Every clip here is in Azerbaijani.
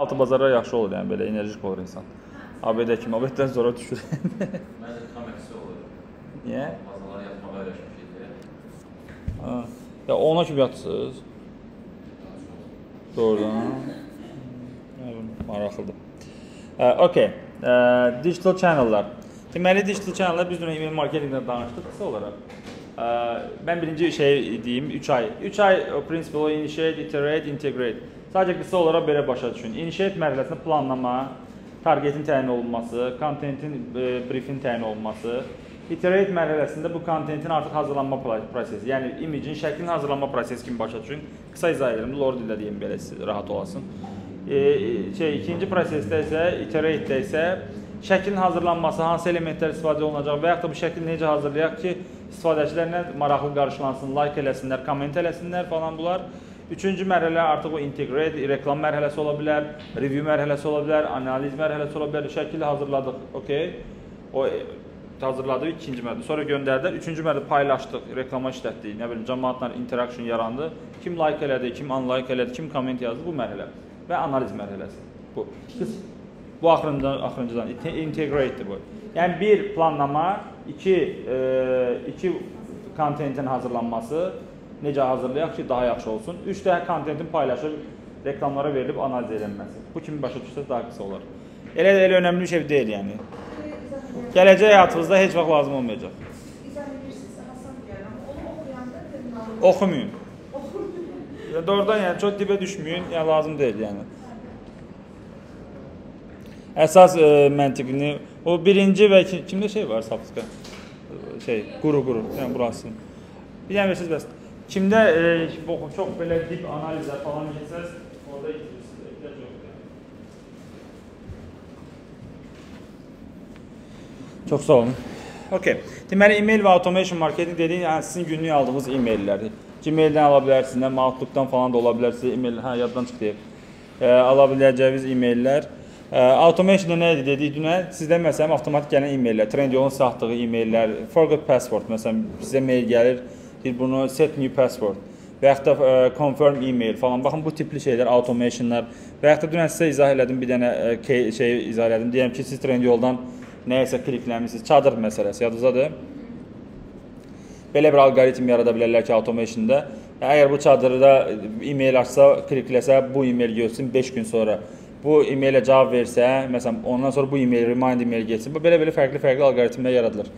Altı bazara yaxşı olur yəni belə enerjik olur insan. ABD kimi, ABD-dən sonra düşür. Məncə tam əksi olur. Niyə? Bazalar yatmağa öyrəşmişik deyə. Ha. Ya ona kimi yatsınız. Doğrudan. Maraqlıdır. Ə, okay. Ə, digital channellar. Deməli digital channellar biz dünən email marketinqdən danışdıq qısa olaraq. Ə, mən birinci şey deyim 3 ay. 3 ay o principle o initiate, iterate, integrate. Sadəcə qısa olaraq belə başa düşün. Initiate mərhələsində planlama, targetin təyin olunması, kontentin e, briefin təyin olunması, iterate mərhələsində bu kontentin artıq hazırlanma pro- prosesi, yəni imicin, şəklin hazırlanma prosesi kimi başa düşün. Qısa izah edirəm, lord dildə deyim belə siz rahat olasın. E, şey ikinci prosesdə isə iterate-də isə şəklin hazırlanması, hansı elementlər istifadə olunacaq və yaxud da bu şəkli necə hazırlayaq ki, istifadəçilərlə maraqlı qarşılansın, like eləsinlər, komment eləsinlər falan bunlar. Üçüncü mərhələ artıq o integrate, reklam mərhələsi ola bilər, review mərhələsi ola bilər, analiz mərhələsi ola bilər. Şəkli hazırladıq, okey. O e, hazırladıq ikinci mərhələ. Sonra göndərdik. Üçüncü mərhələ paylaşdıq, reklama işlətdik. Nə bilim, cəmaatla interaction yarandı. Kim like elədi, kim unlike elədi, kim komment yazdı bu mərhələ və analiz mərhələsi. Bu. Bu axırıncıdan axırıncıdan inte- integratedir bu. Yəni bir planlama, iki e, iki kontentin hazırlanması, necə hazırlayaq ki, daha yaxşı olsun. 3 də kontentin paylaşıb reklamlara verilib analiz edilməsi. Bu kimi başa düşsəz daha qısa olar. Elə də elə önəmli bir şey deyil yəni. Gələcək həyatınızda heç vaxt lazım olmayacaq. Oxumayın. Ya doğrudan yəni çox dibə düşməyin, yəni lazım deyil yəni. Əsas e, məntiqini o birinci və iki, kimdə şey var sapska? Şey, quru quru, yəni burası. Bir dənə versiniz bəs. Kimdə e, bu çox belə dip analizə falan getsəz, orada. Ehtiyac yoxdur. Çox sağ olun. Okay. Deməli email və automation marketing dediyin yəni sizin günlük aldığınız e-maillərdir. Gmail-dən ala bilərsiniz, Outlook-dan falan da ola bilər. Sizə email, hə yaddan çıxdı. E, ala biləcəyiniz e-maillər. E, automation nə idi dedik dünən? Sizdə məsələn avtomatik gələn e-maillər, Trendyolun satdığı e-maillər, forgot password məsələn sizə mail gəlir, deyir bunu set new password və yaxud da e, confirm email falan. Baxın bu tipli şeylər, automationlar və yaxud da dünən sizə izah elədim bir dənə e, ke- şey izah elədim. Deyirəm ki, siz Trendyoldan nəyəsə klikləmisiniz. Çadır məsələsi yadınızdadır? Belə bir alqoritm yarada bilərlər ki, automation-da əgər bu çadırda e-mail açsa, klikləsə, bu e-mail görsün 5 gün sonra. Bu e-mailə cavab versə, məsələn, ondan sonra bu e-mail remind e-mail getsin. Bu belə-belə fərqli-fərqli alqoritmlər yaradılır.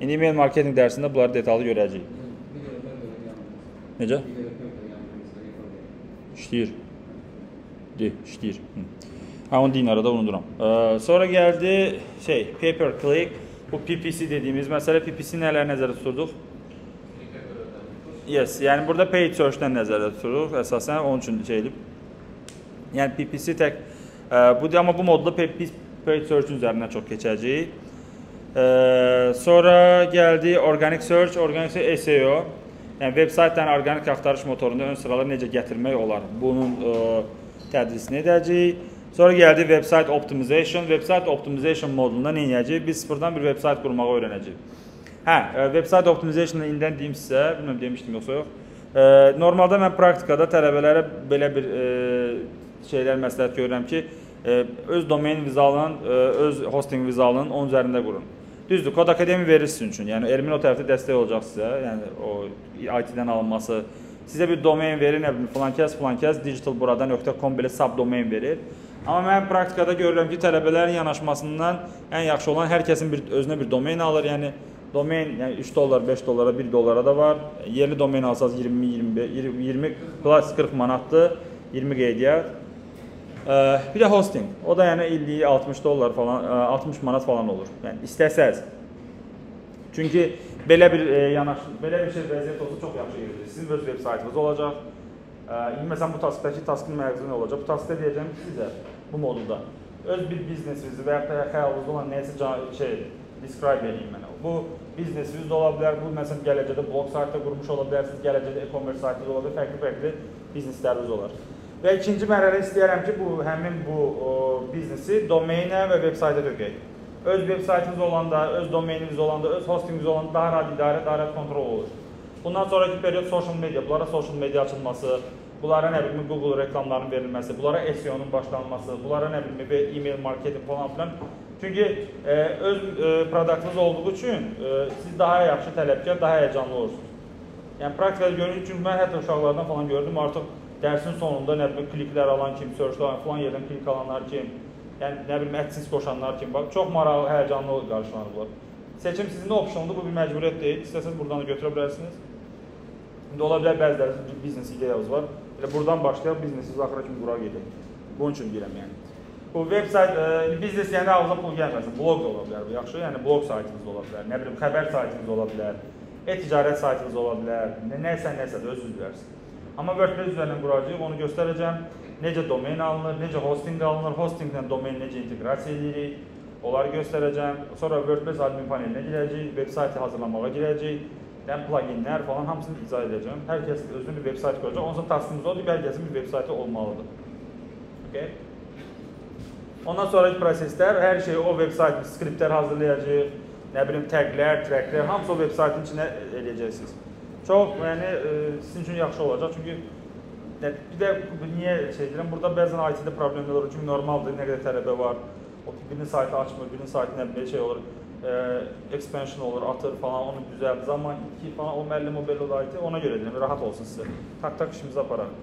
İndi email marketinq dərsində bunları detallı görəcəyik. Necə? İşləyir. De, işləyir. Ha onu deyin arada unuduram. Ee, sonra gəldi şey, pay per click. Bu PPC dediyimiz məsələ PPC nələr nəzərdə tuturduq? Yes, yəni burada paid search-dən nəzərdə tuturuq əsasən onun üçün şey edib. Yəni PPC tək ə, bu amma bu modda paid, search üzərindən çox keçəcəyik. Ə, sonra gəldi organic search, organic search SEO. Yəni veb saytdan orqanik axtarış motorunda ön sıralara necə gətirmək olar? Bunun ə, tədrisini edəcəyik. Sonra gəldi website optimization. Website optimization modulunda nə edəcəyik? Biz sıfırdan bir website qurmağı öyrənəcəyik. Hə, e, website optimization-ı indidən deyim sizə, bilmirəm demişdim yoxsa yox. E, normalda mən praktikada tələbələrə belə bir e, şeylər məsləhət görürəm ki, e, öz domain vizalının, e, öz hosting vizalının onun üzərində qurun. Düzdür, Kod Akademi verir sizin üçün. Yəni Ermin o tərəfdə dəstək olacaq sizə. Yəni o IT-dən alınması, sizə bir domain verir, nə bilim, filankəs, filankəs digitalburada.com belə subdomain verir. Amma mən praktikada görürəm ki, tələbələrin yanaşmasından ən yaxşı olan hər kəsin bir özünə bir domain alır. Yəni domain yəni 3 dollar, 5 dollara, 1 dollara da var. Yerli domain alsanız 20, 25, 20, 20 plus 40 manatdır. 20 qeydiyyat. Bir də hosting. O da yəni illiyi 60 dollar falan, ə, 60 manat falan olur. Yəni istəsəz. Çünki belə bir e, yanaş, belə bir şey vəziyyət olsa çox yaxşı yerdir. Sizin öz veb saytınız olacaq. İndi məsələn bu taskdakı taskın mərkəzi nə olacaq? Bu taskda deyəcəm ki, sizə bu modulda öz bir biznesinizi və ya da xəyalınızda olan nəyisə şey describe edeyim mənə. Bu biznesiniz ola bilər, bu məsələn gələcəkdə blog saytı qurmuş ola bilərsiniz, gələcəkdə e-commerce saytı ola bilər, fərqli-fərqli biznesləriniz olar. Və ikinci mərhələ istəyirəm ki, bu həmin bu o, biznesi domenə və veb sayta dökək. Öz veb saytınız olanda, öz domeniniz olanda, öz hostinginiz olanda daha rahat idarə, daha rahat kontrol olur. Bundan sonraki period social media, bunlara social media açılması, bunlara nə bilim Google reklamlarının verilməsi, bunlara SEO-nun başlanması, bunlara nə bilim bir email marketinq falan filan. Çünki e, öz e, produktunuz olduğu üçün e, siz daha yaxşı tələbkar, daha həyəcanlı olursunuz. Yəni praktikada görürük çünki mən hətta uşaqlardan falan gördüm artıq dərsin sonunda nə bilim kliklər alan kim, searchlar falan yerdən klik alanlar kim, yəni nə bilim AdSense qoşanlar kim, bax çox maraqlı, həyəcanlı qarşılanırlar. Seçim sizin də opsiondur, bu bir məcburiyyət deyil. İstəsəz buradan da götürə bilərsiniz. İndi ola bilər bəziləri biznes ideyamız var. Elə buradan başlayaq biznesiniz axıra kimi qura gedək. Bunun üçün deyirəm yəni. Bu veb sayt e, biznes yəni ağzına pul gəlməsin. Bloq da ola bilər bu yaxşı. Yəni bloq saytınız ola bilər. Nə bilim xəbər saytınız ola bilər. E-ticarət saytınız ola bilər. Nə nəsə nəsə özünüz bilərsiniz. Amma WordPress üzərindən quracağıq, onu göstərəcəm. Necə domen alınır, necə hosting alınır, hostinglə domen necə inteqrasiya edirik, onları göstərəcəm. Sonra WordPress admin panelinə girəcəyik, veb saytı hazırlamağa girəcəyik. Dən pluginlər falan hamısını izah edəcəm. Hər kəs özünün bir veb saytı quracaq. Ondan sonra taskımız odur ki, hər kəsin bir veb saytı olmalıdır. Okay? Ondan sonraki proseslər hər şeyi o veb saytın skriptlər hazırlayacağıq. Nə bilim taglər, tracklər hamısı o veb saytın içinə eləyəcəksiniz. Çox yəni e, sizin üçün yaxşı olacaq çünki bir də niyə şey deyirəm, burada bəzən IT-də problemlər olur. Çünki normaldır, nə qədər tələbə var. O birinin saytı açmır, birinin saytı nə bilim şey olur. E, expansion olur, atır falan, onu düzəlt. Zaman 2 falan o müəllim o belə IT, ona görə deyirəm, rahat olsun sizə. Tak tak işimizi aparaq.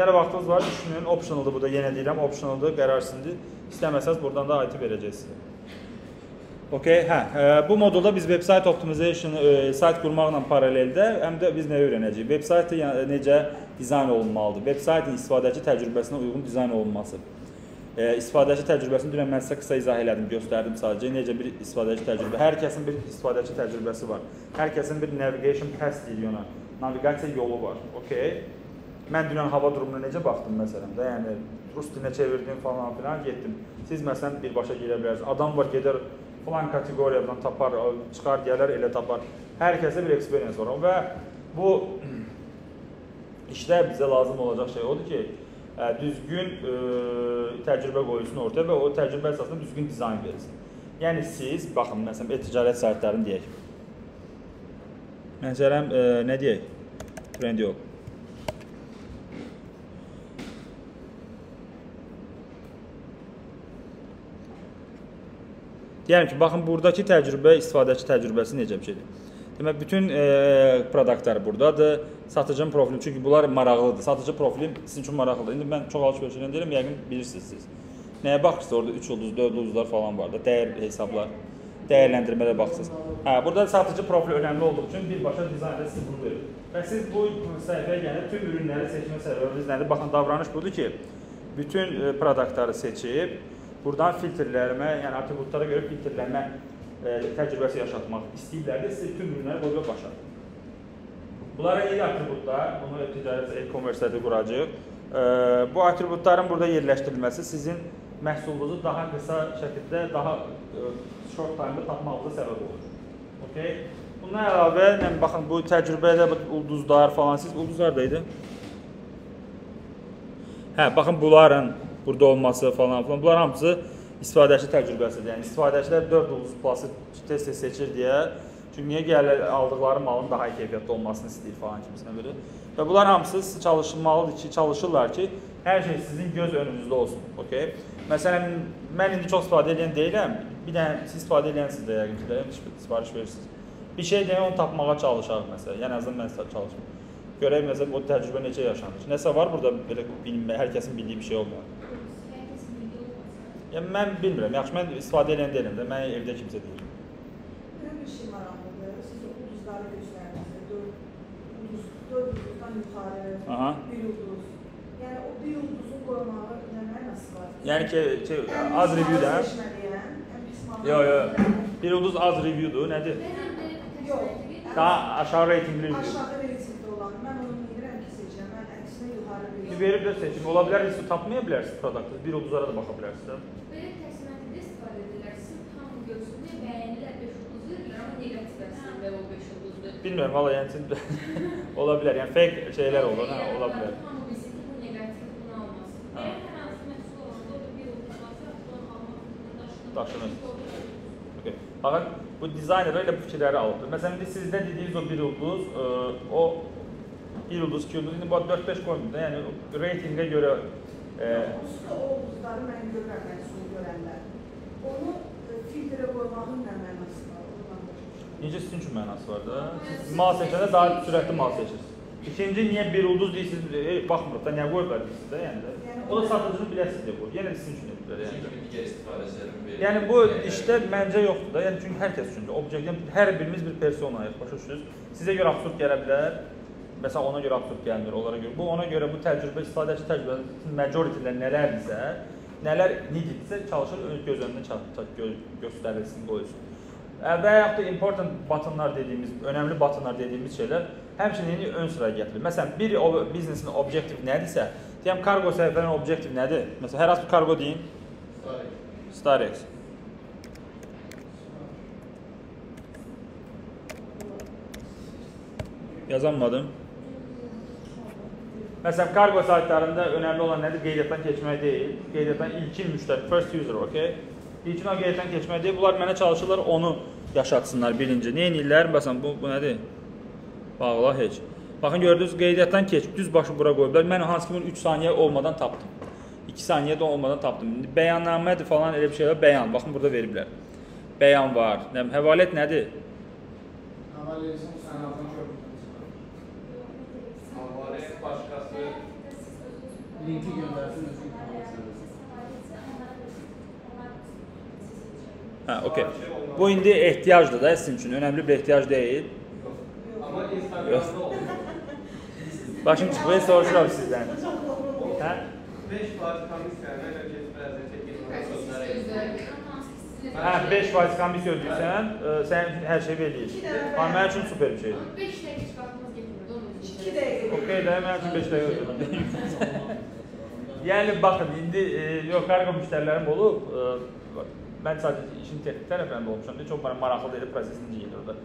Yəni vaxtınız var, düşünün, optionaldır bu da yenə deyirəm, optionaldır, qərarsındır. İstəməsəz buradan da IT verəcəksiniz. Okay, hə, bu modulda biz website optimization e, sayt qurmaqla paraleldə həm də biz nə öyrənəcəyik? Web saytı yəni, necə dizayn olunmalıdır? Web saytın istifadəçi təcrübəsinə uyğun dizayn olunması. E, istifadəçi təcrübəsini dünən mən sizə qısa izah elədim, göstərdim sadəcə necə bir istifadəçi təcrübə. Hər kəsin bir istifadəçi təcrübəsi var. Hər kəsin bir navigation path deyirik ona. Naviqasiya yolu var. Okay? Mən dünən hava durumuna necə baxdım məsələn də, yəni rus dilinə çevirdim falan filan getdim. Siz məsələn birbaşa girə bilərsiniz. Adam var gedər falan kateqoriyadan tapar, çıxar, gələr, elə tapar. Hər kəsə bir experience var. Və bu işdə bizə lazım olacaq şey odur ki, düzgün ə, təcrübə qoyulsun ortaya və o təcrübə əsasında düzgün dizayn verilsin. Yəni siz, baxın, məsələn, e-ticarət saytlarını deyək. Məsələn, nə deyək? Trend Deyirəm ki, baxın buradakı təcrübə istifadəçi təcrübəsi necə bir şeydir. Demək bütün e, produktlar burdadır. Satıcının profili çünki bunlar maraqlıdır. Satıcı profili sizin üçün maraqlıdır. İndi mən çox alış-veriş edirəm, yəqin bilirsiniz siz. Nəyə baxırsınız? Orada 3 ulduz, 4 ulduzlar falan var da, dəyər hesablar, dəyərləndirmədə baxırsınız. Hə, burada satıcı profili önəmli olduğu üçün birbaşa dizaynda sizi burada. Və siz bu səhifəyə gəlib tüm ürünləri seçmə səbəbiniz nədir? Baxın, davranış budur ki, bütün e, produktları seçib Buradan filtrlərimə, yəni atributlara görə filtrləmə e, təcrübəsi yaşatmaq istəyirlərdə siz tüm ürünləri qoyub başa. Bunlara yeni atributlar, bunu ticarət e-commerce-də quracağıq. E, bu atributların burada yerləşdirilməsi sizin məhsulunuzu daha qısa şəkildə, daha e, short time-da tapmağınıza səbəb olur. Okay? Bundan əlavə, yəni, baxın, bu təcrübədə bu ulduzlar falan, siz ulduzlar da idi? Hə, baxın, bunların burada olması falan filan. Bunlar hamısı istifadəçi təcrübəsidir. Yəni istifadəçilər 4 ulduz plası tez-tez seçir deyə. Çünki niyə gəlir aldıqları malın daha keyfiyyətli olmasını istəyir falan kimisinə belə. Və bunlar hamısı çalışılmalıdır ki, çalışırlar ki, hər şey sizin göz önünüzdə olsun. Okay? Məsələn, mən indi çox istifadə edən deyiləm. Bir dənə siz istifadə edənsiniz də yəqin ki, də sifariş verirsiniz. Bir şey deyən onu tapmağa çalışaq məsələn. Yəni azından mən çalışıram. Görək məsələn o təcrübə necə yaşanır. Nəsə var burada belə bilmə, hər kəsin bildiyi bir şey olmayan. Yəni mən bilmirəm. Yaxşı mən istifadə edən deyiləm də. Mən evdə kimsə deyil. Bir şey maraqlıdır. Siz ulduzları göstərdiniz. Dörd ulduz, dörd ulduzdan yuxarı, Aha. bir ulduz. Yəni o bir ulduzu qoymağı nə mənası var? Yəni ki, şey, az review də. Seçməliyəm. Həm pis mal- Yo, yo. Bir ulduz az reviewdur. Nədir? Yox. Daha aşağı reytinqli review. Aşağıda reytingdə olan. Mən onu bilirəm ki, seçirəm. Mən əksinə yuxarı bir. Bir verib də seçim. Ola bilər riski tapmaya bilərsiniz produktı. Bir ulduzlara da baxa bilərsiniz. Belə təqsimətdə istifadə edirlər. Sizin tam deyə bəyənirlər 5 ulduz verirlər, amma neqativ əslində o 5 ulduzdur. Bilmirəm valla yəni siz ola bilər. Yəni fake şeylər olur, hə, ola bilər. Hamı ki, bu neqativ, bunu almasın. Hə. Əgər hər hansı məhsul olanda orada bir ulduz varsa, bunu almaq Daşınır. Okay. Baxın, bu dizayner elə bu fikirləri alıbdır. Məsələn, sizdə dediyiniz o bir ulduz, o Bir ulduz, iki ulduz. İndi bu 4-5 qoymur da. Yəni reytinqə görə e, Onsuz da o ulduzları mən görürəm, mən sunu görənlər. Onu e, filtrə qoymağın nə mənası var? Necə sizin üçün mənası var da? Siz mal seçəndə daha sürətli mal seçirsiniz. İkinci niyə bir ulduz deyirsiniz, e, baxmırıq da niyə qoyublar deyirsiniz də yəni də. O da satıcının biləsiniz deyə qoyur. Yenə də sizin üçün dedilər yəni. Çünki digər istifadəçilərin Yəni bu işdə məncə yoxdur da. Yəni çünki hər kəs üçündür. Obyekt, yəni hər birimiz bir personayıq, başa düşürsüz? Sizə görə absurd gələ bilər. Məsələn, ona görə absurd gəlmir, onlara görə. Bu ona görə bu təcrübə, istifadəçi təcrübəsi majority-lər nələrdirsə, nələr needdirsə çalışır öz göz önünə çat, çat, gö göstərilsin, qoyulsun. Ə, Və yaxud da important buttonlar dediyimiz, önəmli buttonlar dediyimiz şeylər həmçinin ön sıraya getirilir. Məsələn, bir o biznesin obyektiv nədirsə, deyəm kargo səhifənin obyektiv nədir? Məsələn, hər hansı bir kargo deyin. Starex. Yazamadım. Məsələn, kargo saytlarında önəmli olan nədir? Qeydiyyatdan keçmək deyil. Qeydiyyatdan ilkin müştəri, first user, okay? İlkin o qeydiyyatdan keçmək deyil. Bunlar mənə çalışırlar onu yaşatsınlar birinci. Nə edirlər? Məsələn, bu, bu nədir? Bağla heç. Baxın gördünüz, qeydiyyatdan keç, düz başı bura qoyublar. Mən hansı ki bunu 3 saniyə olmadan tapdım. 2 saniyə də olmadan tapdım. İndi bəyannamədir falan elə bir şeylər, bəyan. Baxın burada veriblər. Bəyan var. Nə həvalət nədir? Havalı insan sen altına linki göndersin özün havalı Hə, okey. Bu indi ehtiyacdır da sizin üçün. Önəmli bir ehtiyac deyil. Amma Instagramda olur. Başım çıxıb soruşuram sizdən. Hə? 5 faiz komissiya ilə keçməzə çəkilməyə sözləri. Hə, 5% komissiya ödəyirsən, ə, sənin üçün hər şey eləyir. Ha, mənim üçün super bir şeydir. 5 dəqiqə heç vaxtımız getmirdi onun üçün. 2 dəqiqə. Okey də mənim üçün 5 dəqiqə ödəyirəm. Yəni baxın, indi e, yox, qargo müştərilərim olub. E, mən sadəcə işin texnik tərəflərində olmuşam. da, Çox maraqlı deyil proses necə gedir orada.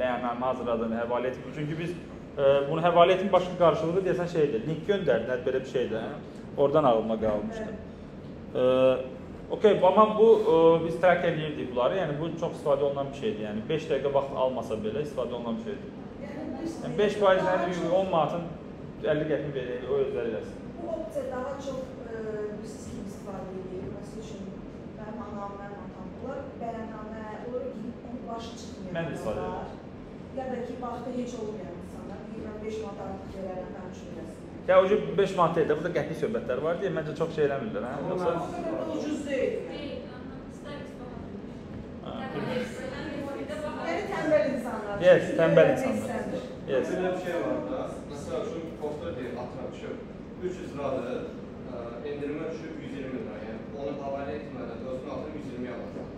Bəyannamə hazırladın, həvalə etdin. Çünki biz e, bunu həvalə etdin başqa qarşılığı deyəsən şeydir. Link göndərdin, nə belə bir şeydir. hə? Oradan ağlıma qalmışdı. E, Okey, amma bu e, biz track eləyirdik bunları. Yəni bu çox istifadə olunan bir şeydir. Yəni 5 dəqiqə vaxt almasa belə istifadə olunan bir şeydir. Yəni 5 faiz nədir? 10 manatın 50 qəpik verək, o özləri eləsin. Bu opsiya daha çox e, biz kim istifadə edir? Məsəl üçün mənim anam, mənim atam bunlar bəyannamə, olur ki, onun başı çıxmıyor. Mən də istifadə edirəm. Ya da ki, vaxtı heç olmayan insanlar, deyirəm 5 manat artıq verərəm, mənim üçün eləsin. Ya o 5 manat deyil də, burada qəpik söhbətlər var deyə məncə çox şey eləmirlər, hə? Yoxsa də ucuz deyil. yəni. Deyil. Yəni tənbəl insanlar. Yes, tənbəl insanlar. Yes. Belə bir şey var da. Məsəl üçün posta deyir atına düşüb 300 liradır. ə, Endirimə düşüb 120 lira. Yəni onu havalə etmədən özünü atıb 120-yə alacaq.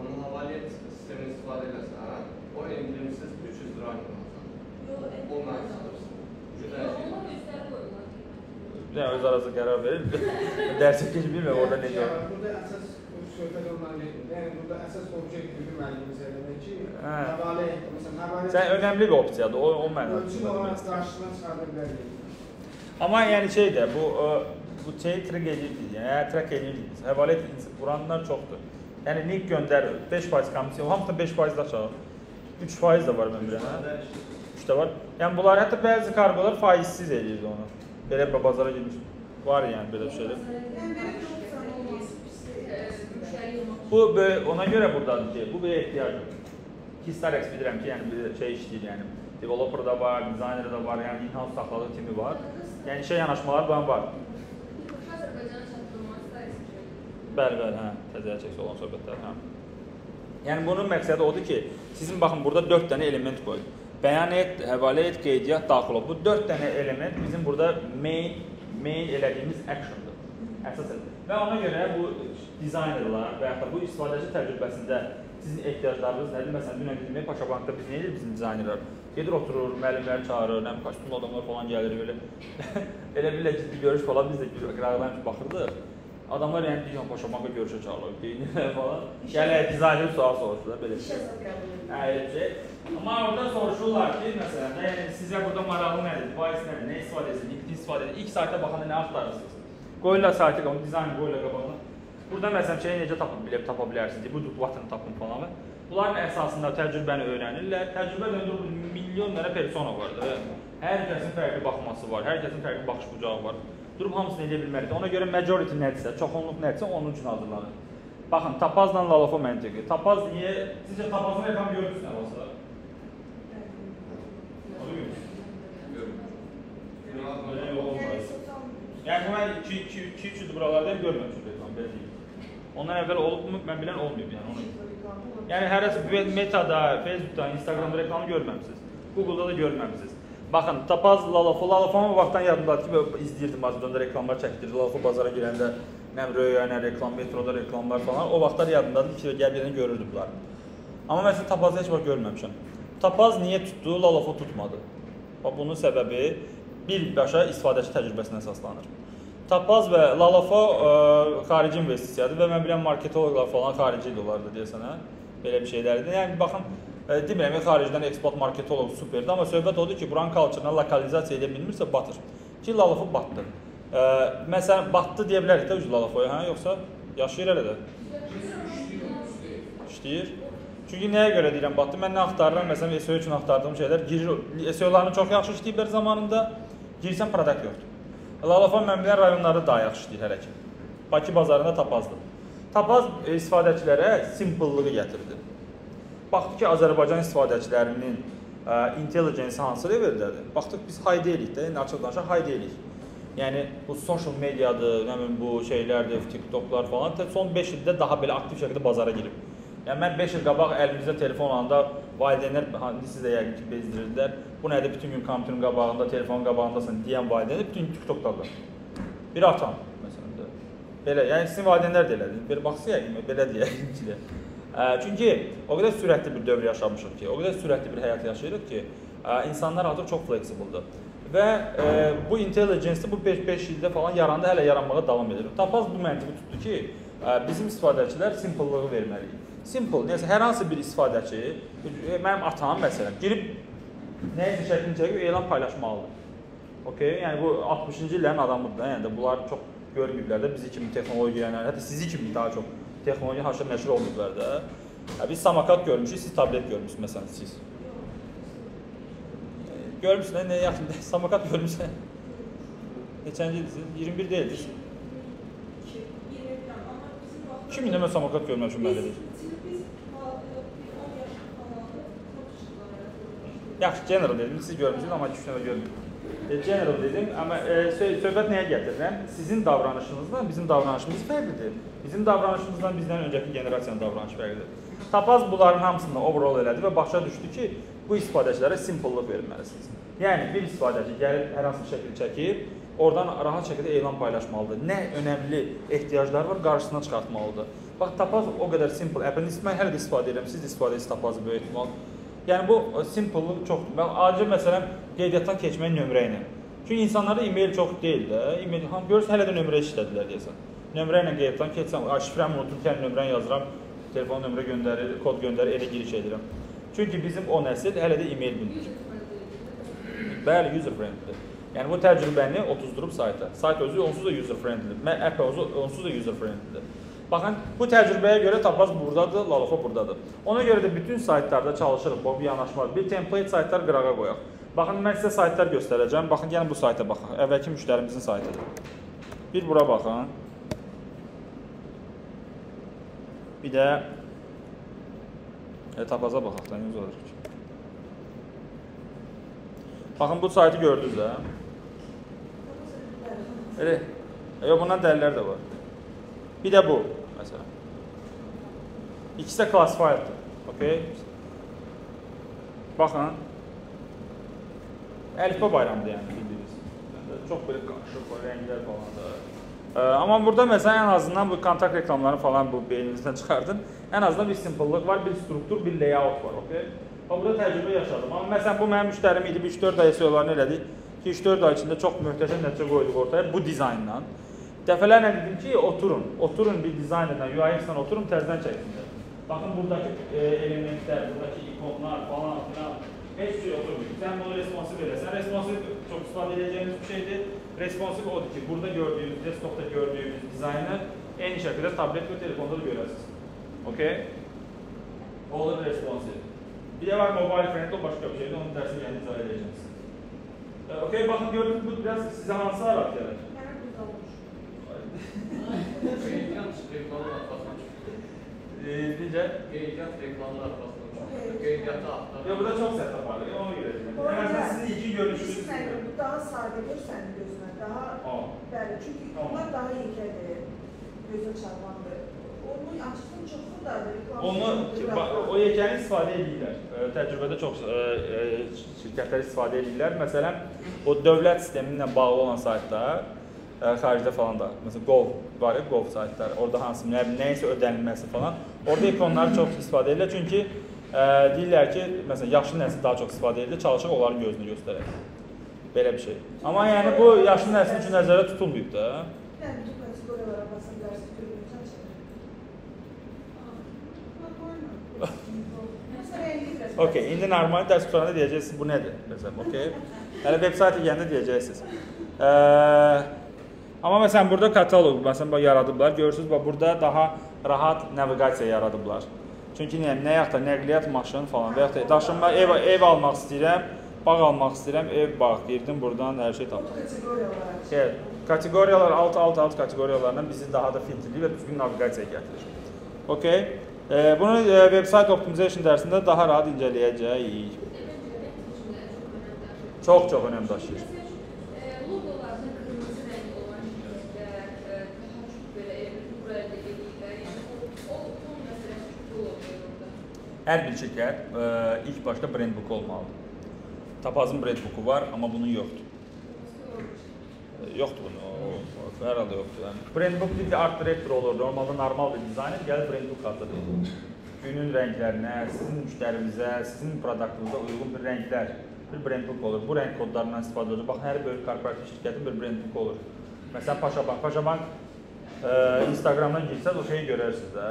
Onu havalə et sistemini istifadə eləsən, o endirimsiz 300 lira alacaq. O. Güzel. Ya öz arası qərar verir. Dərsə keç bilmirəm orada necə. Ya, Burada əsas söhbət ondan gedir. Yəni burada əsas obyektivi müəllimimiz eləmək ki, Hə. havalə məsələn havalə Sən önəmli bir opsiyadır. O o mənada. ölçü olaraq qarşısına çıxarda bilərik. Amma yəni şey də bu ə, bu şey track edirdik. Yəni əgər track edirdik biz. Həvalə etdiniz, vuranlar çoxdur. Yəni link göndər 5% komissiya, hamısı 5% də aşağı. 3% də var mən bilirəm, hə? 3 də var. Yəni bunlar hətta bəzi kargolar faizsiz eləyirdi onu. Belə bir bazara girmiş. Var yəni belə bir şeylər. Yəni belə bir opsiyanın olması pis deyil. Müştəri olmaq. Bu böyle ona görə burdadır ki, bu bir ehtiyacdır. Ki Starex bilirəm ki, yəni bir şey işləyir, yəni developer da var, designer da var, yəni in-house saxladığı timi var. Yəni işə yanaşmalar bunun var. Bəli, bəli, hə, təzəyə çəksə olan söhbətlər, hə. Yəni bunun məqsədi odur ki, sizin baxın burada 4 dənə element qoyun. Bəyan et, həvalə et, qeydiyyat daxil ol. Bu 4 dənə element bizim burada main main elədiyimiz actiondır. Əsas element. Və ona görə bu dizaynerlar və ya da bu istifadəçi təcrübəsində sizin ehtiyaclarınız nədir? Məsələn, dünən dedim, Paşa Bankda biz nə edirik bizim dizaynerlər? Gedir oturur, müəllimləri çağırır, nə bilim kostyumlu adamlar falan gəlir belə. elə bir ciddi görüş falan biz də qıraqdan baxırdıq. Adamlar yəni deyir, Paşa Banka görüşə çağırır, deyinirlər falan. Gəlir dizayner sual soruşurlar belə. Əyiləcək. Amma orada soruşurlar ki, məsələn, yəni sizə burada maraqlı nədir? Device nədir? Nə istifadə edirsiniz? LinkedIn istifadə edirsiniz? İlk sayta baxanda nə axtarırsınız? Qoyurlar saytı, dizayn qoyurlar qabağına. Burada məsələn şeyi necə tapa bilər, tapa bilərsiniz, bu button tapın falan. Bunların əsasında təcrübəni öyrənirlər. Təcrübə döndürür milyon dənə persona var da. Hər kəsin fərqli baxması var, hər kəsin fərqli baxış bucağı var. Durub hamısını edə bilmərik. Ona görə majority nədirsə, çoxunluq nədirsə onun üçün hazırlanır. Baxın, Tapazla Lalafo məntiqi. Tapaz niyə? Sizcə Tapazın reklam görürsünüz nə olsa? Yəni mən 2 2 2 3 il buralarda görməmişəm reklam belə. Ondan əvvəl olubmu? Mən bilən olmayıb yəni onu. Yəni hərəsi Meta-da, Facebook-da, Instagram-da reklamı görməmisiniz. Google-da da görməmisiniz. Baxın, Tapaz Lalafo, Lalafo o vaxtdan yadımdadır ki, izləyirdim Azərbaycanda reklamlar çəkdirir. Lalafo bazara girəndə nəm Röyənə reklam, metroda reklamlar falan. O vaxtlar yadımdadır ki, gəl birdən görürdüm bunları. Amma məsələn Tapazı heç vaxt görməmişəm. Tapaz niyə tutdu, Lalafo tutmadı? Bax bunun səbəbi birbaşa istifadəçi təcrübəsinə əsaslanır. Tapaz və Lalafo ə, xarici investisiyadır və mən bilən marketoloqlar falan xarici idi onlarda deyəsən hə? Belə bir şeylərdir. Yəni baxın ə, demirəm ki, xaricdən eksport marketoloq superdir, amma söhbət odur ki, buranın culture-ına lokalizasiya edə bilmirsə batır. Ki Lalafo batdı. Ə, məsələn batdı deyə bilərik də Lalafoya, hə? Yoxsa yaşayır hələ də? İşləyir. Çünki nəyə görə deyirəm batdı? Mən nə axtarıram? Məsələn, SEO üçün axtardığım şeylər girir. SEO-larını çox yaxşı işləyiblər zamanında. Girsən produkt yoxdur. Lalafon mən bilən rayonlarda daha yaxşı işləyir hələ ki. Bakı bazarında tapazdı. Tapaz e, istifadəçilərə simplelığı gətirdi. Baxdı ki, Azərbaycan istifadəçilərinin ə, intelligence hansı leveldədir? Baxdıq biz high deyilik də, indi açıq danışaq high deyilik. Yəni bu social mediadır, nə bilim bu şeylərdir, TikToklar falan son 5 ildə daha belə aktiv şəkildə bazara girib. Yəni mən 5 il qabaq əlimizdə telefon alanda valideynlər siz də yəqin ki bezdirirdilər. Bu nədir? Bütün gün kompüterin qabağında, telefonun qabağındasan deyən valideynlər bütün TikTokdalar. Bir atam məsələn də. Belə, yəni sizin valideynlər də elədir. Belə baxsa yəqin belə deyək ki. Çünki o qədər sürətli bir dövr yaşamışıq ki, o qədər sürətli bir həyat yaşayırıq ki, insanlar artıq çox fleksibeldir. Və e, bu intelligence bu 5 ildə falan yarandı, hələ yaranmağa davam edir. Tapaz bu məntiqi tutdu ki, bizim istifadəçilər simplelığı verməliyik. Simple, nəsə hər hansı bir istifadəçi, e, mənim atam məsələn, girib nəyisə şəklini çəkib elan paylaşmalıdır. Okay? Yəni bu 60-cı illərin adamıdır da, yəni də bunlar çox görməyiblər də bizi kimi texnologiyanı, hətta sizi kimi daha çox texnologiya haşır nəşr olmuyublar da. Hə, biz samakat görmüşük, siz tablet görmüşsünüz məsələn siz. Görmüşsün, nə yaxın samakat görmüsən. Neçənci ilsiniz? 21 deyildiniz. 2000 də mən samakat görməmişəm mən dedim. Yaxşı, general dedim. Siz görmüşsünüz, amma 2-3 nəfər görməyib. E, general dedim, amma e, sö söhbət nəyə gətirirəm? Sizin davranışınızla bizim davranışımız fərqlidir. Bizim davranışımızla bizdən öncəki generasiyanın davranışı fərqlidir. Tapaz bunların hamısını overall elədi və başa düşdü ki, bu istifadəçilərə simplelıq verməlisiniz. Yəni bir istifadəçi gəlib hər hansı şəkil çəkib, oradan rahat şəkildə elan paylaşmalıdır. Nə önəmli ehtiyacları var, qarşısına çıxartmalıdır. Bax, Tapaz o qədər simple. Əpəndə mən hələ də istifadə edirəm. Siz də istifadə edirsiniz Tapazı böyük ehtimal. Yəni bu simplelıq çoxdur. Mən acı məsələn qeydiyyatdan keçmək nömrə ilə. Çünki insanlarda e-mail çox deyil də. E-mail ham görürsən hələ də nömrə işlədilər deyəsən. Nömrə ilə qeydiyyatdan keçsəm, şifrəmi unuturkən nömrəni yazıram, telefon nömrə göndərir, kod göndərir, elə giriş edirəm. Çünki bizim o nəsil hələ də e-mail bilmir. Bəli, user friendly. Yəni bu təcrübəni otuzdurub sayta. Sayt özü onsuz da user friendly. Mən app onsuz da user friendly. Baxın, bu təcrübəyə görə Tapaz buradadır, Lalofo buradadır. Ona görə də bütün saytlarda çalışırıq, bu yanaşma. Bir template saytlar qırağa qoyaq. Baxın, mən sizə saytlar göstərəcəm. Baxın, gəlin bu sayta baxaq. Əvvəlki müştərimizin saytıdır. Bir bura baxın. Bir də e, Tapaza baxaq da, necə olur ki. Baxın, bu saytı gördünüz də. Elə, yox, bundan dəlilər də var. Bir də bu, məsələn. İkisi də classifierdir. Okay? Baxın. Əlifba bayramıdır yəni bildiyiniz. Çox belə qarışıq, rənglər falan da. Ə, amma burada məsələn ən azından bu kontakt reklamlarını falan bu beyninizdən çıxardın. Ən azından bir simplelıq var, bir struktur, bir layout var, okay? Amma burada təcrübə yaşadım. Amma məsələn bu mənim müştərim idi, 3-4 ay SEO-larını elədik. 2-3-4 ay içində çox möhtəşəm nəticə qoyduq ortaya bu dizaynla. Dəfələrlə dedim ki, oturun, oturun bir dizaynerlə, UX-la oturun, təzədən çəkin. Baxın, buradakı e, elementlər, buradakı ikonlar falan filan heç şey oturmuyor. Sən bunu responsiv eləsən, responsiv çox istifadə edəcəyimiz bir şeydir. Responsiv odur ki, burada gördüyünüz, desktopda gördüyünüz dizayner Eyni şəkildə tablet və telefonda da görəsiniz. Okay? All responsive. Bir də var mobile friendly, o başqa bir şeydir. Onun dərsini yəni izah edəcəm sizə. E, Okay, baxın gördünüz bu biraz sizə hansı araq gəlir? Qeydiyyat reklamın arxasına çıxır. Necə? Qeydiyyat reklamın arxasına çıxır. Qeydiyyatı axtar. Ya burada çox səhv var. Ona görə. Bu Yəni məsələn sizin ilkin görünüşünüz. Bilirsən, bu daha sadə görsən gözünə, daha bəli, çünki onlar daha yekədir, gözə çarpandır. Onun açısının çoxu da reklam. Onu bax, o yekəni istifadə edirlər. E, Təcrübədə çox e, e, şirkətlər istifadə edirlər. Məsələn, o dövlət sistemi ilə bağlı olan saytlar e, xaricdə falan da, məsələn Gov var ya, Gov saytları. Orada hansı nə nə isə ödənilməsi falan. Orada ikonları çox istifadə edirlər çünki e, deyirlər ki, məsələn yaşlı nəsil daha çox istifadə edir, çalışır onların gözünü göstərək. Belə bir şey. Amma yəni bu yaşlı nəsil üçün nəzərdə tutulmayıb da. Yəni bütün kateqoriyalara basın dərsi görürsən. Okay, indi normal dərs tutaranda deyəcəksiniz bu nədir? Məsələn, okay. Hələ veb saytı gəndə deyəcəksiniz. Ə, amma məsələn burada kataloq məsələn bax yaradıblar. Görürsüz bax burada daha rahat naviqasiya yaradıblar. Çünki nə nə yaxud da nəqliyyat maşın falan və yaxud da daşınma ev ev almaq istəyirəm, bağ almaq istəyirəm, ev bağ girdim buradan hər şey tapdım. Şey, kateqoriyalar alt alt alt kateqoriyalarla bizi daha da filtrləyir və düzgün naviqasiyaya gətirir. Okay. E, bunu e, website optimization dərsində daha rahat incələyəcəyik. Çox çox önəm daşıyır. Logolarda qırmızı rəng olan şirkətlər e, daha çox belə buraya da gedirlər. Yəni o o ton məsələsi çox olur orada. Hər bir şirkət ə, ilk başda brand book olmalıdır. Tapazın brand booku var, amma bunun yoxdur. E, Yoxdur bunun. O, hər halda yoxdur. Yəni brand book bir art director olur. Normalda normal bir dizayner gəlir brand book hazırlayır. Günün rənglərinə, sizin müştərinizə, sizin produktunuza uyğun bir rənglər, bir brand book olur. Bu rəng kodlarından istifadə edilir. Bax, hər böyük korporativ şirkətin bir brand book olur. Məsələn, Paşabank. Paşabank ə, Instagramdan girsəz o şeyi görərsiniz də.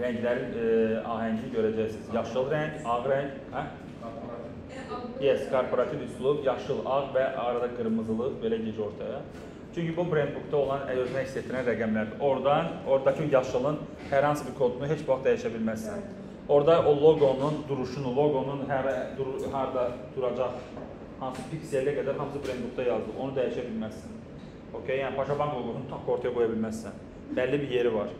Rənglərin ə, ahəngini görəcəksiniz. Yaşıl rəng, ağ rəng, hə? Yes, korporativ üslub, yaşıl, ağ və arada qırmızılıq belə gec ortaya. Çünki bu brand bookda olan özünə hiss etdirən rəqəmlərdir. Oradan, oradakı yaşılın hər hansı bir kodunu heç vaxt dəyişə bilməzsən. Orada o loqonun duruşunu, loqonun hər dur harda duracaq, hansı pikselə qədər hamısı brand bookda yazılıb. Onu dəyişə bilməzsən. Okay, yəni Paşabank loqosunu tak ortaya qoya bilməzsən. Bəlli bir yeri var.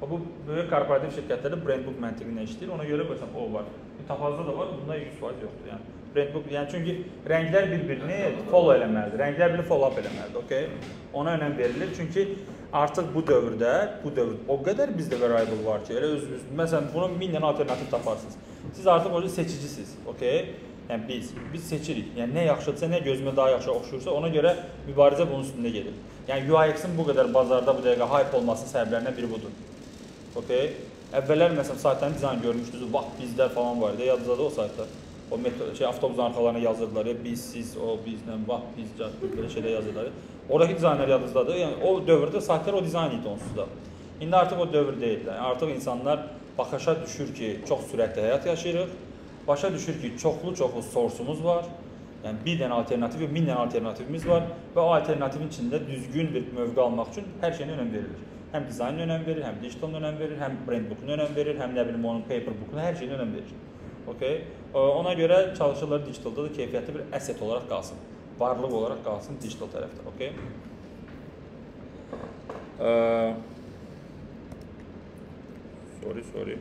Bu böyük korporativ şirkətlərdə brand book məntiqi ilə işləyir. Ona görə məsələn o var. Tapazda da var, bunda 100% yoxdur. Yəni brand book, yəni çünki rənglər bir-birini follow eləməlidir. Rənglər bir-birini follow up eləməlidir. Okay? Ona önəm verilir. Çünki artıq bu dövrdə, bu dövr o qədər bizdə variable var ki, elə özünüz məsələn bunun 1000 dənə alternativ taparsınız. Siz artıq orada seçicisiniz. Okay? Yəni biz biz seçirik. Yəni nə yaxşıdırsa, nə gözümə daha yaxşı oxşuyursa, ona görə mübarizə bunun üstündə gedir. Yəni UX-in bu qədər bazarda bu dəqiqə hype olmasının səbəblərindən biri budur. Okay? Əvvəllər məsələn saytların dizayn görmüşdünüz, vaxt bizdə falan var idi, yadınızdadır o saytlar. O metro, şey avtobus arxalarına yazırdılar ya biz, siz, o bizlə, vaxt biz, belə şeylər yazırdılar. Oradakı dizaynlar yadınızdadır. Yəni o dövrdə saytlar o dizayn idi onsuz da. İndi artıq o dövr deyil. Yəni artıq insanlar baxışa düşür ki, çox sürətli həyat yaşayırıq. Başa düşür ki, çoxlu-çoxlu sourceumuz var. Yəni bir dənə alternativ, min dənə alternativimiz var və o alternativin içində düzgün bir mövqe almaq üçün hər şeyə önəm verilir. Həm dizaynına önəm verir, həm digitalına önəm verir, həm brand bookuna önəm verir, həm nə bilim onun paper bookuna, hər şeyə önəm verir. Okay? Ona görə çalışırlar digitalda da keyfiyyətli bir asset olaraq qalsın. Varlıq olaraq qalsın digital tərəfdə, okay? Ə, sorry, sorry.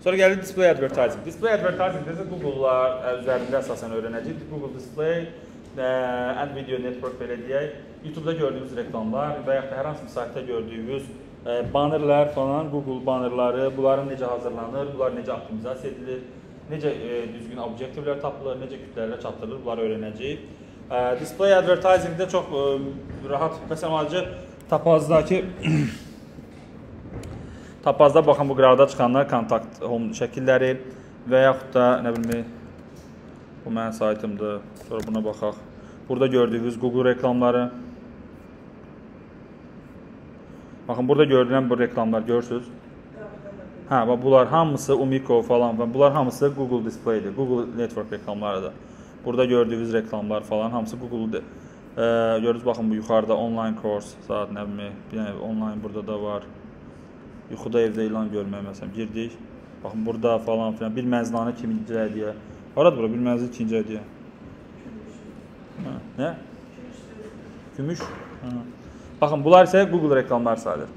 Sonra gəlir display advertising. Display advertising isə Google-lar üzərində əsasən öyrənəcəyik. Google Display ə, and Video Network belə deyək. YouTube-da gördüyünüz reklamlar və yaxud da hər hansı bir saytda gördüyünüz ə, bannerlər falan, Google bannerları, bunların necə hazırlanır, bunlar necə optimizasiya edilir, necə ə, düzgün obyektivlər tapılır, necə kütlələrə çatdırılır, bunları öyrənəcəyik. Display advertising-də çox rahat, məsələn, ayrıca tapazdakı Tapazda baxın bu qıraqda çıxanlar kontakt home şəkilləri və yaxud da nə bilmək bu mənim saytımdır. Sonra buna baxaq. Burada gördüyünüz Google reklamları. Baxın burada görülən bu reklamlar görürsüz. Hə, bax bunlar hamısı Umiko falan və bunlar hamısı Google Display-dir. Google Network reklamlarıdır. Burada gördüyünüz reklamlar falan hamısı Google-dur. Ee, görürsüz baxın bu yuxarıda online course, saat nə bilim, bir dənə online burada da var. Yuxuda evdə elan görmək məsələn girdik. Baxın burada falan filan bir məzlanı ikinci hədiyyə. Haradır bura? Bir mənzil ikinci hədiyyə. Hə, nə? Gümüş. Hə. Baxın bunlar isə Google reklamlar sayılır.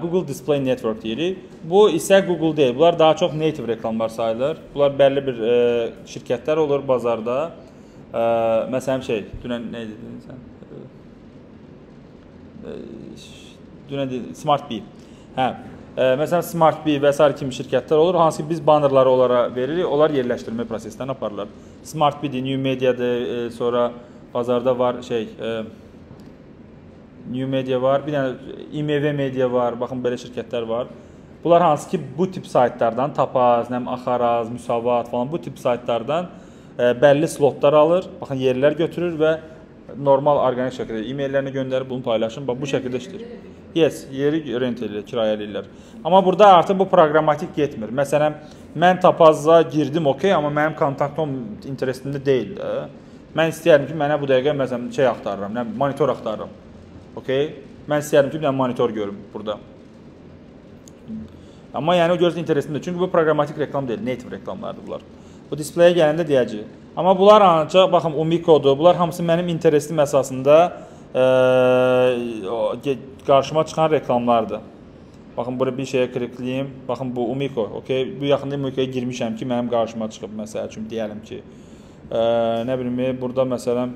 Google Display Network deyirik. Bu isə Google deyil. Bunlar daha çox native reklamlar sayılır. Bunlar bəlli bir ə, şirkətlər olur bazarda. Ə, məsələn şey, dünən nə dedin sən? Ə, dünən dedin, Smart Bee. Hə. Ə, məsələn Smart Bee və sair kimi şirkətlər olur. Hansı ki biz bannerları onlara veririk, onlar yerləşdirmə proseslərini aparırlar. Smart Bee, New Media'dır, ə, sonra bazarda var şey, ə, New Media var, bir dənə IMV Media var, baxın belə şirkətlər var. Bunlar hansı ki bu tip saytlardan Tapaz, nəm Axaraz, Müsavat falan bu tip saytlardan ə, bəlli slotlar alır, baxın yerlər götürür və normal orqanik şəkildə e-maillərini göndərib bunu paylaşın. Bax bu şəkildə işləyir. Yes, yeri rent edirlər, kirayə edirlər. Amma burada artıq bu proqramatik getmir. Məsələn, mən Tapaza girdim, okey, amma mənim kontaktum interesimdə deyil də. Mən istəyirəm ki, mənə bu dəqiqə məsələn şey axtarıram, nə monitor axtarıram. Okey? Mən istəyirəm ki, bir dənə monitor görüm burada. Amma yəni o görürsən interesimdir. Çünki bu proqramatik reklam deyil, native reklamlardır bunlar. Bu displeyə gələndə deyəcəyik. Amma bunlar ancaq baxın Umiko-dur. Bunlar hamısı mənim interesim əsasında ə, qarşıma çıxan reklamlardır. Baxın bura bir şeyə klikləyim. Baxın bu Umiko, okey? Bu yaxında Umikoya girmişəm ki, mənim qarşıma çıxıb məsəl üçün deyəlim ki, ə, nə bilim, burada məsələn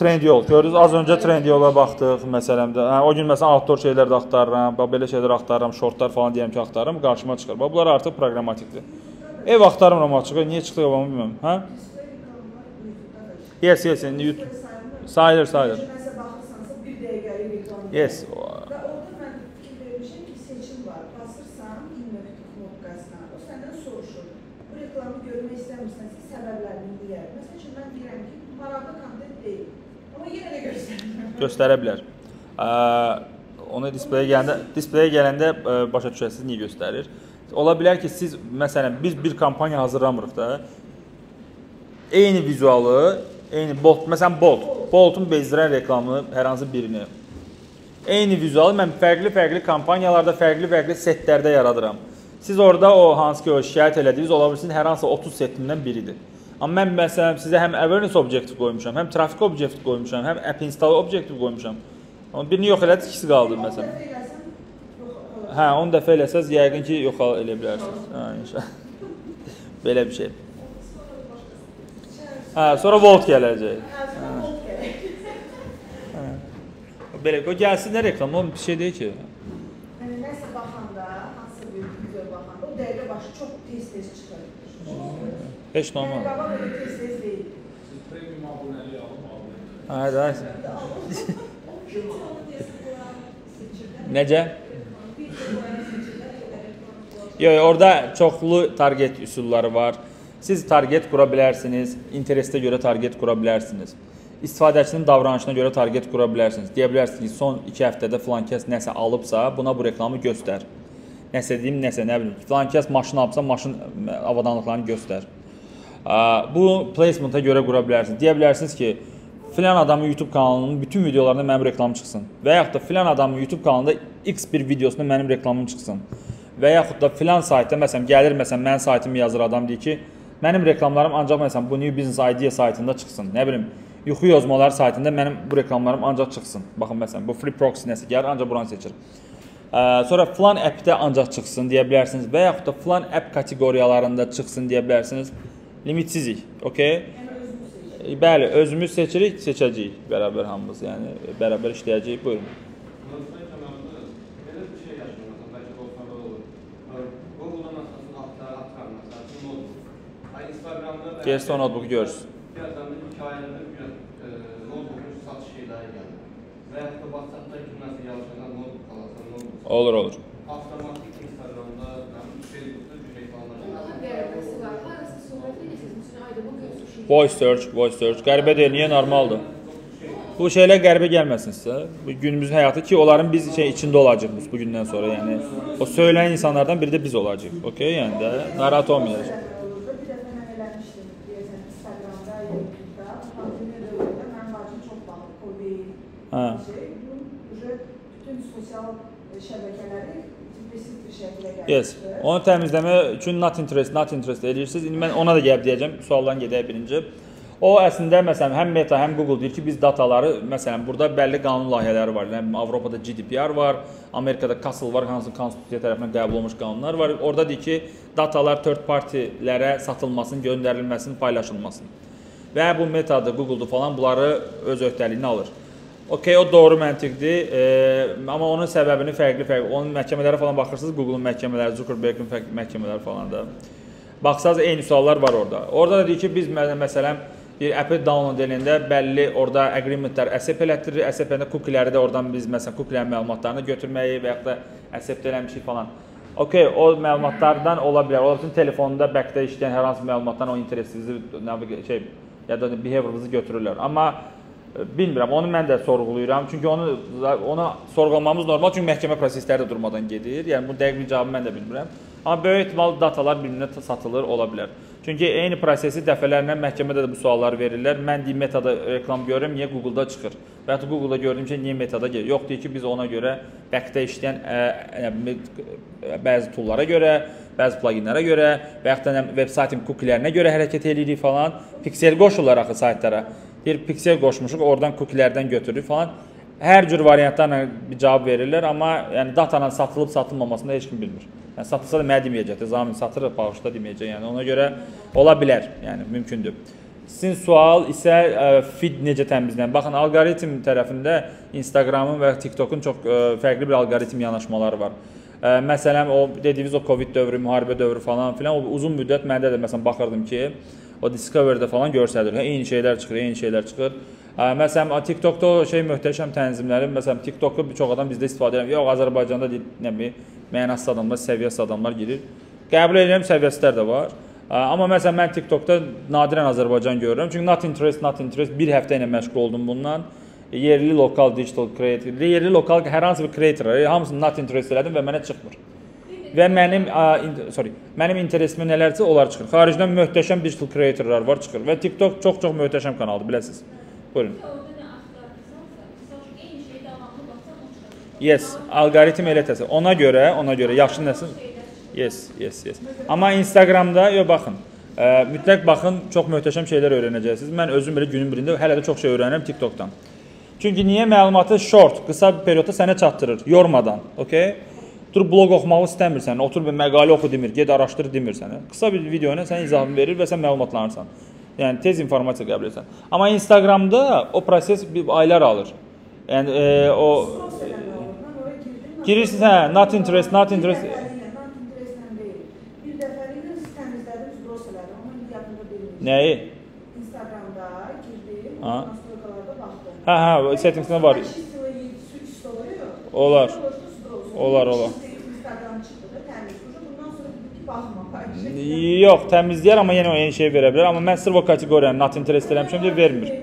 Trendyol. Gördünüz, az öncə Trendyol-a baxdıq məsələn də. Hə, o gün məsələn outdoor şeylər də axtarıram, bax belə şeylər axtarıram, şortlar falan deyirəm ki, axtarıram, qarşıma çıxır. Bax bunlar artıq proqramatikdir. Ev axtarmıram açığı, niyə çıxdı bilmirəm. Hə? Yes, yes, indi YouTube sayılır, sayılır. Nəsə baxırsansa bir dəqiqəlik reklam. Yes. Və orada mən fikir vermişəm ki, seçim var. Basırsan innovativ knopkasına, o səndən soruşur. Bu reklamı görmək istəmirsənsə səbəblərini deyər. Məsəl üçün mən deyirəm ki, maraqlı kontent deyil. Amma yenə də göstərirəm. göstərə bilər. Ə, onu displeyə gələndə, displeyə gələndə ə, başa düşəsiniz niyə göstərir. Ola bilər ki, siz məsələn biz bir kampaniya hazırlamırıq da. Eyni vizualı, eyni Bolt, məsələn Bolt, Boltun bezdirən reklamı hər hansı birini. Eyni vizualı mən fərqli-fərqli kampaniyalarda, fərqli-fərqli setlərdə yaradıram. Siz orada o hansı ki o şikayət elədiyiniz ola bilsin hər hansı 30 setindən biridir. Amma mən məsələn sizə həm awareness objective qoymuşam, həm traffic objective qoymuşam, həm app install objective qoymuşam. Amma birini yox elədik, ikisi qaldı məsələn. Hə, 10 dəfə eləsəz yəqin ki, yox elə bilərsiniz. Hə, inşallah. Belə bir şey. Hə, sonra volt gələcək. Belə o gəlsin nə reklam, o bir şey deyil ki. Yəni nəsə baxanda, hansısa bir video baxanda o dəqiqə başı çox tez-tez çıxır. Heç Yəni normal. qabaq elə tez-tez deyil. Siz premium abunəliyi alın, alın. Hə, da. Necə? Yox, yo, orada çoxlu target üsulları var. Siz target qura bilərsiniz, interestə görə target qura bilərsiniz. İstifadəçinin davranışına görə target qura bilərsiniz. Deyə bilərsiniz ki, son 2 həftədə filan kəs nəsə alıbsa, buna bu reklamı göstər. Nəsə deyim, nəsə, nə bilim, filan kəs maşın alıbsa, maşın avadanlıqlarını göstər. Bu placementa görə qura bilərsiniz. Deyə bilərsiniz ki, filan adamın YouTube kanalının bütün videolarında mənim reklamım çıxsın və yaxud da filan adamın YouTube kanalında X bir videosunda mənim reklamım çıxsın. Və yaxud da filan saytda məsələn gəlir məsələn mənim saytımı yazır adam deyir ki, mənim reklamlarım ancaq məsələn bu New Business Idea saytında çıxsın. Nə bilim, yuxu yozmalar saytında mənim bu reklamlarım ancaq çıxsın. Baxın məsələn bu free proxy nəsə gəlir, ancaq buranı seçir. Ə, sonra filan appdə ancaq çıxsın deyə bilərsiniz və yaxud da filan app kateqoriyalarında çıxsın deyə bilərsiniz. Limitsizik, okey? E, Bəli, özümüz seçirik, seçəcəyik bərabər hamımız, yəni bərabər işləyəcəyik. Buyurun. O notebooku görürsün. Birazdan da hekayələrdə bir e, notebookun satış şeyləri gəlir. Və yaxud da WhatsApp-da kiməsə yazışanda notebook alarsan, notebook. Olur, olur. Avtomatik Instagramda, Facebookda bir reklamlar gəlir. Onların qəribəsi var. Harası sürət edirsiniz. Bütün ayda bu sushi. Voice search, voice search. Qəribə deyil, niyə normaldır? Bu şeylər qəribə gəlməsin sizə. Bu günümüzün həyatı ki, onların biz şey içində olacağıq biz bu gündən sonra. Yəni o söyləyən insanlardan biri də biz olacağıq. Okay? Yəni də narahat olmayacaq. Hə. şey. Bütün sosial şəbəkələri şəkildə gəlmişdi. Yes. Onu təmizləmə üçün not interest, not interest eləyirsiniz. İndi mən ona da gəlib deyəcəm. Sualdan gedək birinci. O əslində məsələn həm Meta, həm Google deyir ki, biz dataları məsələn burada bəlli qanun layihələri var. Yəni Avropada GDPR var, Amerikada CASL var, hansı konstitusiya tərəfindən qəbul olunmuş qanunlar var. Orada deyir ki, datalar third partylərə satılmasın, göndərilməsin, paylaşılmasın. Və bu Meta'dır, Google'dur falan bunları öz öhdəliyinə alır. Okay, o doğru məntiqdir. E, amma onun səbəbini fərqli-fərqli. Onun məhkəmələrə falan baxırsınız, Google-un məhkəmələri, Zuckerberg-in məhkəmələri falan da. Baxsaz eyni suallar var orada. Orada da deyir ki, biz mə- məsələn bir app download edəndə bəlli orada agreementlər accept elətdirir. Accept edəndə cookieləri də oradan biz məsələn cookielərin məlumatlarını götürməyi və yaxud da accept eləmişik falan. Okay, o məlumatlardan ola bilər. Ola bilsin telefonda backdə işləyən hər hansı məlumatdan o interestinizi navig- şey ya da behaviorınızı götürürlər. Amma bilmirəm, onu mən də sorğuluyuram. Çünki onu onu sorğulamamız normal, çünki məhkəmə prosesləri də durmadan gedir. Yəni bu dəqiq cavabı mən də bilmirəm. Amma böyük ehtimal datalar bir-birinə satılır ola bilər. Çünki eyni prosesi dəfələrlə məhkəmədə də bu sualları verirlər. Mən deyim metada reklam görürəm, niyə Google-da çıxır? Və ya Google-da gördüyüm şey niyə metada gəlir? Yox deyir ki, biz ona görə backdə işləyən ə, ə, ə, bəzi toollara görə, bəzi pluginlərə görə və yaxud da veb saytın cookielərinə görə hərəkət eləyirik falan. Pixel qoşurlar axı saytlara. Deyir pixel qoşmuşuq, oradan cookielərdən götürürük falan. Hər cür variantlarla bir cavab verirlər, amma yəni datanın satılıb satılmamasını heç kim bilmir. Yəni satılsa da mənə deməyəcəkdir. Zamin satırıq, bağışla deməyəcək. Yəni ona görə ola bilər. Yəni mümkündür. Sizin sual isə ə, feed necə təmizlənir? Baxın, alqoritm tərəfində Instagramın və TikTokun çox ə, fərqli bir alqoritm yanaşmaları var. Ə, məsələn, o dediyimiz o Covid dövrü, müharibə dövrü falan filan o uzun müddət məndə də məsələn baxırdım ki, o Discovery-də falan göstərir. Hə, eyni şeylər çıxır, eyni şeylər çıxır. Ə, Məsələn, TikTokda o şey möhtəşəm tənzimləri, məsələn, TikToku bir çox adam bizdə istifadə edir. Yox, Azərbaycanda deyil, nə bilim, mənasız adamlar, səviyyəsiz adamlar girir. Qəbul edirəm, səviyyəsizlər də var. Ə, Amma məsələn mən TikTokda nadirən Azərbaycan görürəm. Çünki not interest, not interest bir həftə ilə məşğul oldum bundan. Yerli lokal digital creator, yerli lokal hər hansı bir creator, hamısını not interest elədim və mənə çıxmır. Və mənim ə, sorry, mənim interesimə nələrsə onlar çıxır. Xaricdən möhtəşəm digital creatorlar var çıxır və TikTok çox-çox möhtəşəm kanaldır, biləsiniz. Buyurun. Yes, alqoritm elə təsəvvür. Ona görə, ona görə yaxşı nəsil. Yes, yes, yes. Amma Instagramda yo baxın. Ə, mütləq baxın, çox möhtəşəm şeylər öyrənəcəksiniz. Mən özüm belə günün birində hələ də çox şey öyrənirəm TikTokdan. Çünki niyə məlumatı short, qısa bir periodda sənə çatdırır, yormadan, okay? Dur bloq oxumağı istəmirsən, otur bir məqalə oxu demir, get araşdır demir sənə. Qısa bir video ilə sənə izahını verir və sən məlumatlanırsan. Yəni tez informasiya qəbul edirsən. Amma Instagramda o proses bir aylar alır. Yəni e, o. Girirsiniz, hə, not interest, not interest. Nəyi? Instagramda girdim, nastrokalarda baxdım. Hə, hə, settingsdə var. Olar. Olar, olar. Yox, təmizləyər, amma yenə o eyni şey verə bilər. Amma mən sırf o kateqoriyanı not interest eləmişəm deyə vermir.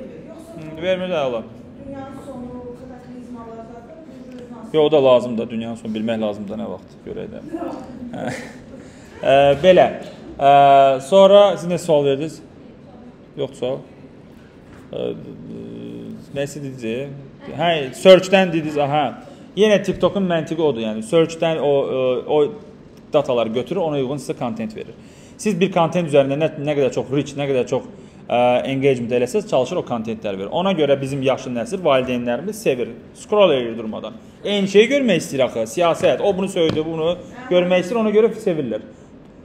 Vermir də nasıl? Yox, o da lazımdır. Dünyanın sonu bilmək lazımdır nə vaxt görək də. Hə. Belə. Ə, sonra siz nə sual verdiniz? Yox sual. Nəsə dediniz? Hə, search-dən dediniz, aha. Yenə TikTokun məntiqi odur, yəni search-dən o ə, o dataları götürür, ona uyğun sizə kontent verir. Siz bir kontent üzərində nə, nə qədər çox reach, nə qədər çox ə, engagement eləsəz, çalışır o kontentləri verir. Ona görə bizim yaşlı nəsil valideynlərimiz sevir. Scroll edir durmadan. Eyni şeyi görmək istəyir axı. Siyasət, o bunu söydü, bunu görmək istəyir, ona görə sevirlər.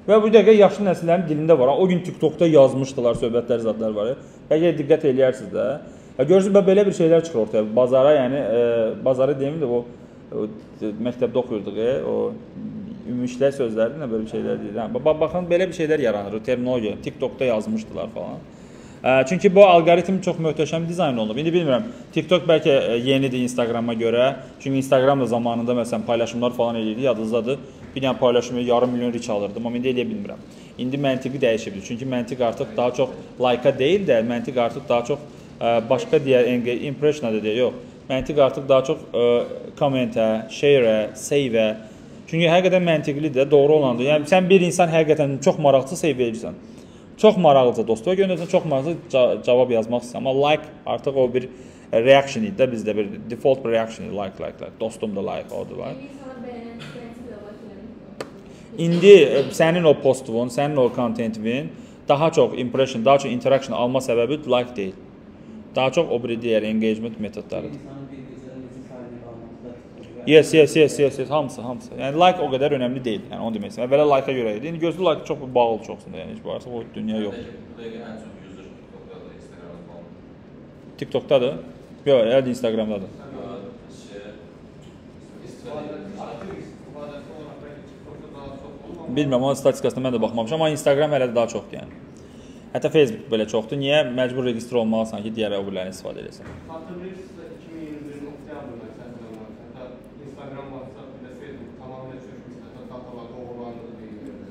Və bu dəqiqə yaşlı nəsillərin dilində var. O gün TikTokda yazmışdılar, söhbətlər zadlar var. Bəlkə diqqət eləyərsiniz də. Və görürsüz belə bir şeylər çıxır ortaya. Bazara, yəni e, bazarı deyim də o, o məktəbdə oxuyurduq, e, o ümumişlər sözlərdir, nə belə şeylər deyir. Hə, bax baxın belə bir şeylər yaranır, terminologiya. TikTokda yazmışdılar falan. Çünki bu alqoritm çox möhtəşəm dizayn olunub. İndi bilmirəm, TikTok bəlkə ə, yenidir Instagrama görə. Çünki Instagram da zamanında məsələn paylaşımlar falan eləyirdi, yadınızdadır. Bir dənə paylaşımı yarım milyon reach alırdım, amma indi eləyə bilmirəm. İndi məntiqi dəyişibdir. Çünki məntiq artıq daha çox like-a deyil də, məntiq artıq daha çox ə, başqa deyər engage impression-a da deyir. Yox. Məntiq artıq daha çox ə, kommentə, share-ə, save-ə. Çünki həqiqətən məntiqlidir, doğru olandır. Yəni sən bir insan həqiqətən çox maraqlısı save verirsən. Çox maraqlıca dostluğa göndərsən, çox maraqlı ca cavab yazmaq istəyirsən. Amma like artıq o bir reaction idi də bizdə bir default bir reaction idi. Like, like, like. Dostum da like, o da like. İndi. İndi e, sənin o postun, sənin o kontentin daha çox impression, daha çox interaction alma səbəbi like deyil. Daha çox o biri digər engagement metodlarıdır. Yes, yes, yes, yes, yes, hamısı, hamısı. Yəni like o qədər önəmli deyil. Yəni onu demək istəyirəm. Əvvəla like-a görə idi. İndi gözlü like çox bağlı çoxsun da, yəni heç bu artıq o dünya yox. Bu dəqiqə ən çox user TikTokda, Instagramda falan. TikTokdadır? Yox, elə Instagramdadır. Bilmirəm, onun statistikasına mən də baxmamışam, amma Instagram hələ də daha çoxdur yəni. Hətta Facebook belə çoxdur. Niyə? Məcbur registrə olmalısan ki, digər öbürlərini istifadə edəsən. Xatırlayırsınızsa 2021-in oktyabrında səhvləməm. Hətta Instagram, WhatsApp, bir də Facebook tamamilə çökmüş. Hətta datalar doğrulandığı deyilirdi.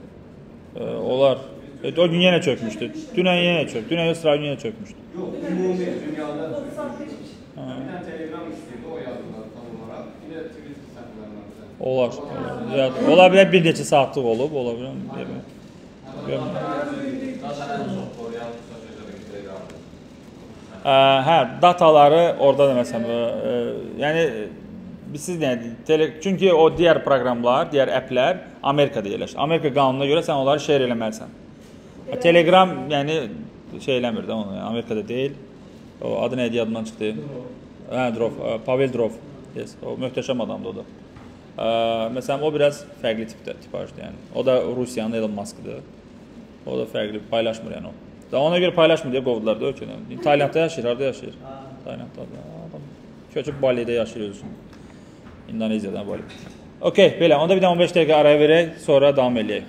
Ə, onlar Evet, o gün yenə çökmüşdü. Dünən yenə çökdü. Dünən sıra gün yenə çökmüşdü. Yox, ümumi dünyada WhatsApp çökmüş. geçmiş. Ha. Bir dənə Telegram istəyirdi, o yazdılar tam olaraq. Bir də Twitter səhvləməmsə. Olar. olar. Ola bilər bir neçə saatlıq olub, ola bilər. Bilmirəm. Bilmirəm. Zaten ən çox koruyan sosial şəbəkə Telegramdır. Ə, hə, dataları orada da məsələn, ə, yəni biz siz nə tele çünki o digər proqramlar, digər applər Amerikada yerləşir. Amerika qanununa görə sən onları share eləməlisən. Ha, Telegram yəni şey eləmir də onu, yəni Amerikada deyil. O adı nə idi yadımdan çıxdı. Hə, Drov, ə, Pavel Drov. Yes, o möhtəşəm adamdır o da. Ə, məsələn o biraz fərqli tipdə, tipajdır yəni. O da Rusiyanın Elon Musk-ıdır. O da fərqli paylaşmır yəni o. Da ona görə paylaşmır deyə qovdular da ölkədən. Taylandda yaşayır, harda yaşayır? Taylandda da adam. Köçüb Balidə yaşayır özü. İndoneziyadan Bali. Okay, belə. Onda bir də 15 dəqiqə ara verək, sonra davam eləyək.